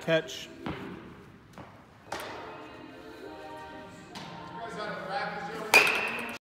catch.